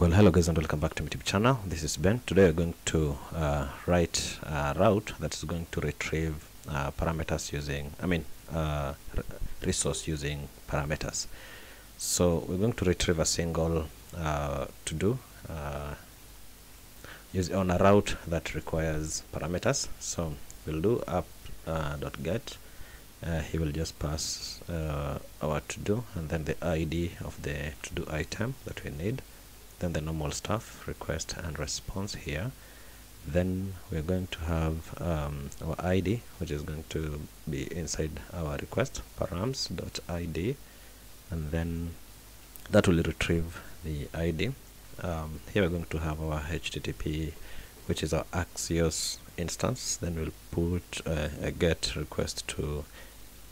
Well, hello guys and welcome back to my YouTube channel. This is Ben. Today we're going to uh, write a route that is going to retrieve uh, parameters using, I mean, uh, resource using parameters. So we're going to retrieve a single uh, to do uh, on a route that requires parameters. So we'll do app uh, dot get. he will just pass our to do and then the ID of the to do item that we need then the normal stuff request and response here then we're going to have um, our id which is going to be inside our request params.id and then that will retrieve the id um, here we're going to have our http which is our axios instance. Then we'll put uh, a get request to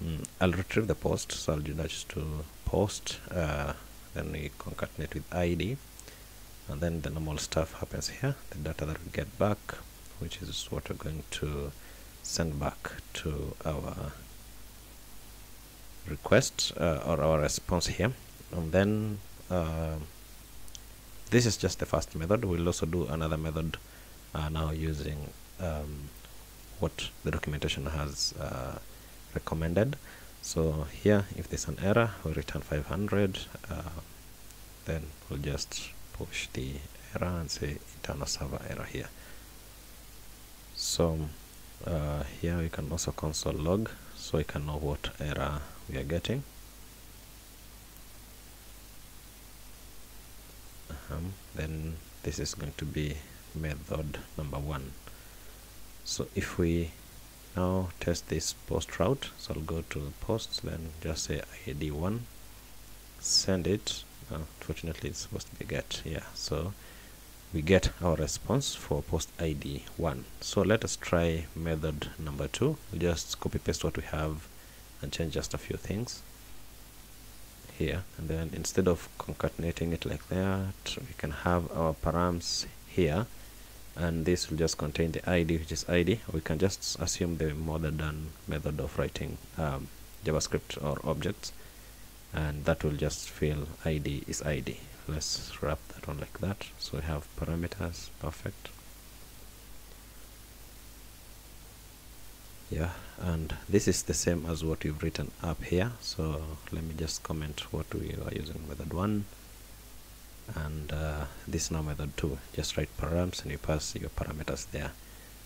um, I'll retrieve the post. So I'll do that just to post uh, then we concatenate with id and then the normal stuff happens here. The data that we get back which is what we're going to send back to our request uh, or our response here. And then uh, this is just the first method. We'll also do another method uh, now using um, what the documentation has uh, recommended. So here if there's an error we return 500 uh, then we'll just push the error and say internal server error here so uh, here we can also console log so we can know what error we are getting. Um, then this is going to be method number one. So if we now test this post route so I'll go to the posts then just say id1 send it unfortunately it's supposed to be get yeah. So we get our response for post id 1 so let us try method number 2 we'll just copy paste what we have and change just a few things here. And then instead of concatenating it like that we can have our params here. And this will just contain the id which is id we can just assume the more modern method of writing um, javascript or objects and that will just fill id is id let's wrap that one like that. So we have parameters perfect. Yeah and this is the same as what you've written up here. So let me just comment what we are using method one and uh, this now method two. Just write params and you pass your parameters there.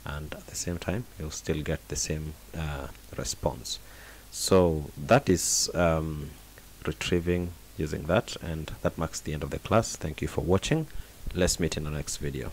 And at the same time you'll still get the same uh, response. So that is um, retrieving using that and that marks the end of the class. Thank you for watching. Let's meet in the next video